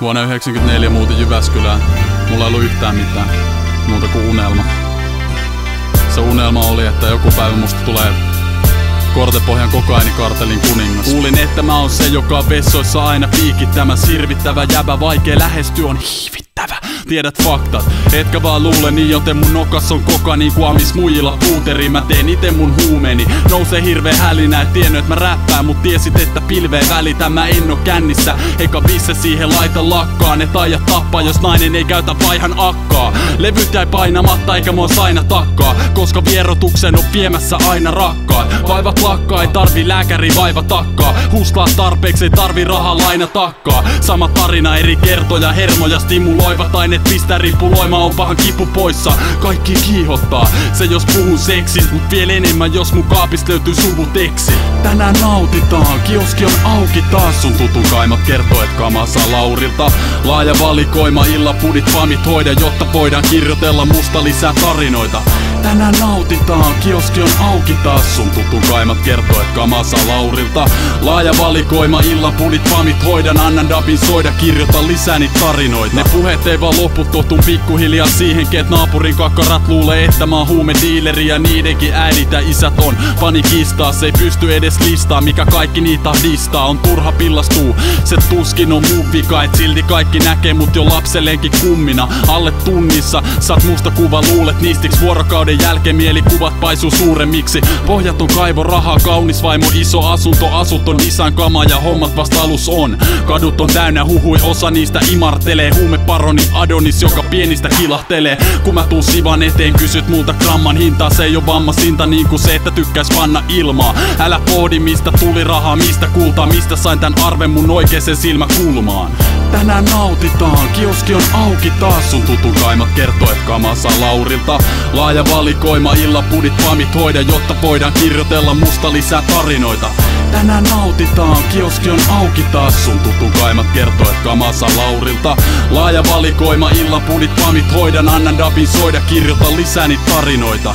Vuonna 1994 muutin Jyväskylään. Mulla ei ollut yhtään mitään muuta kuin unelma. Se unelma oli, että joku päivä musta tulee Kortepohjan kokainikartelin kuningas Kuulin, että mä oon se, joka vessoissa aina piikittämä Sirvittävä jäbä, vaikea lähestyä on hiivittävä Tiedät faktat, etkä vaan luule niin, joten mun nokas on koka niin kuin amis muijilla puuteri Mä teen ite mun huumeni, nousee hirveä hälinä Et tiennyt, että mä räppään, mut tiesit, että pilveen välitä Mä en oo kännissä, eikä pisse siihen laita lakkaan Ne taijat tappaa, jos nainen ei käytä vaihan akkaa. Levyt jäi painamatta, eikä mua saina takkaa. Koska vierotuksen on viemässä aina rakkaat. Vaivat lakkaa, ei tarvi lääkäri vaiva takkaa. Hustlaa tarpeeksi, ei tarvi rahaa laina takkaa. Sama tarina, eri kertoja, hermoja stimuloivat aineet pistää ripuloima on pahan kipu poissa. Kaikki kiihottaa, se jos puhun seksis Mut vielä enemmän, jos mun kaapista löytyy suvuteksi. Tänään nautitaan, kioski on auki. Taas Sun tutun kaimat kertoo, et kamassa Laurilta. Laaja valikoima, illapudit, famit hoida Jotta voidaan kirjoitella musta lisää tarinoita Tänään nautitaan, kioski on auki taas. Sun tutun kaimat kertoo, et kamassa Laurilta. Laaja valikoima, illapudit, famit hoidan. Annan dapin soida, kirjoita lisää niitä tarinoita. Ne puheet ei vaan lopu, totun pikkuhiljaa siihen Ket naapurin kakkarat luulee, että mä oon huumediileri Ja niidenkin äidit ja isät on. Panikistaa Se ei pysty edes listaa, mikä kaikki niitä ahdistaa On turha pillastuu, se tuskin on mun vika. Et silti kaikki näkee mut jo lapselleenkin kummina. Alle tunnissa, saat musta kuva luulet niistiks vuorokauden jälkeen mielikuvat paisuu suuremmiksi. Pohjaton kaivo, rahaa, kaunis vaimo, iso asunto Asut on isän kama ja hommat vasta alus on. Kadut on täynnä huhui, osa niistä imartelee. Huumeparoni Adonis, joka pienistä kilahtelee. Kun mä tuun sivan eteen, kysyt multa gramman hintaa. Se ei oo vammasinta niin kuin se, että tykkäis panna ilmaa. Älä pohdi mistä tuli rahaa, mistä kultaa Mistä sain tän arven mun oikeeseen silmäkulmaan. Tänään nautitaan, kioski on auki taas Sun tutun kaimat kertoo, et kamassa Laurilta. Laaja valikoima, illapudit, famit hoida Jotta voidaan kirjoitella musta lisää tarinoita. Tänään nautitaan, kioski on auki taas. Sun tutun kaimat kertoo, et kamassa Laurilta. Laaja valikoima, illapudit, famit hoidan. Annan dapin soida, kirjoita lisää niitä tarinoita